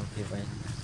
Okay.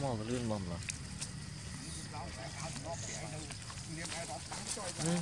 ថ្មវាលឿនបំឡាអឺ